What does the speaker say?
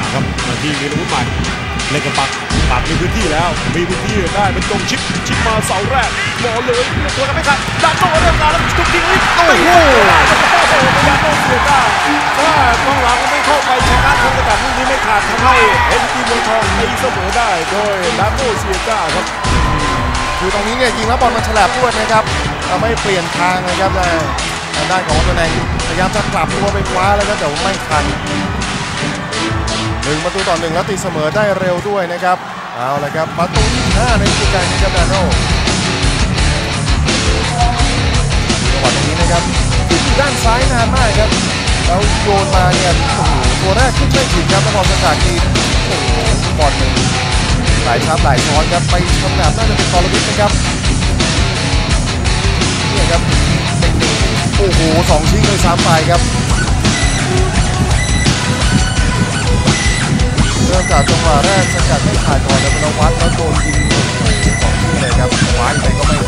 นะครับมาที่มีลูกใหม่เล่นกับปักปักมีพื้นที่แล้ว มีพื้นที่ได้เป็นตรงชิปชิปมาเสาแรกบอลเลยตัวกันไม่ขาดดันโตเรื่องรานแล้วทุกทีนี้โอ้โหพยายาโต้เสียได้ถ้ากองหลังไม่เข้าไปชนะคงกระดับลูกนี้ไม่ขาดทำให้เอ็นทีเมืองทองตีเสมอได้โดยดันโตเซียได้ครับคือตรงนี้เนี่ยยิงแล้วบอลมันแฉลบด้วยนะครับไม่เปลี่ยนทางนะครับเลยางด้านของตัวแนงพยายามจะกลับตัวไปคว้าแล้วก็แต่ว่าไม่ทันหนึ่งประตูต่อหนึ่งแล้วตีเสมอได้เร็วด้วยนะครับเอาละครับประตูที่ห้าในฤดูกาลนี้ครับดานโนจังหวะตรงนี้นะครับติดอยู่ด้านซ้ายนานมากครับแล้วโยนมาเนี่ยโอ้โหตัวแรกขึ้นไม่ถึงครับแล้วบอสกัดทีโอ้โหบอลหนึ่งหลายครับหลายช้อนครับไปชำนาญน่าจะเป็นกรวิทนะครับ สองชิ้นเลยซ้ำไปครับเริ่มจากจังหวะแรกสกัดไม่ขาดก่อนแล้วเป็นวัดแล้วโดนยิงโอ้โหสองชิ้นเลยครับคว้ายไปก็ไม่